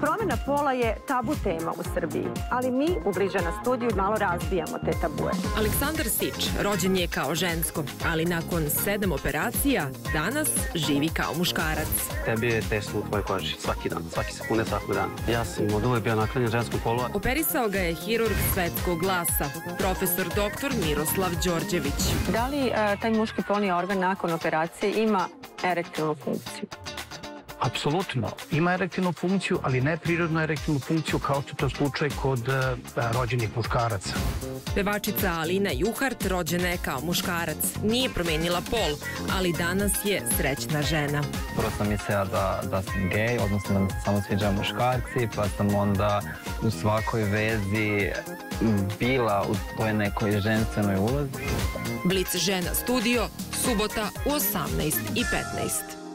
Promena pola je tabu tema u Srbiji, ali mi u Bliže na studiju malo razbijamo te tabue. Aleksandar Sič rođen je kao žensko, ali nakon sedam operacija danas živi kao muškarac. Tebi je tesno u tvojoj koži svaki dan, svaki sekunde, svakog dana. Ja sam od uvek bio naklanjen ženskom polu. Operisao ga je hirurg svetskog glasa, profesor dr. Miroslav Đorđević. Da li uh, taj muški polni organ nakon operacije ima erektilnu funkciju? Apsolutno. Ima erektilnu funkciju, ali ne prirodnu erektilnu funkciju kao što je to slučaj kod uh, rođenih muškaraca. Pevačica Alina Juhart rođena je kao muškarac. Nije promenila pol, ali danas je srećna žena. Prvo sam mislila da, da sam gej, odnosno da mi se samo sviđa muškarci, pa sam onda u svakoj vezi bila u toj nekoj ženstvenoj ulozi. Blic žena studio, subota u 18 i 15.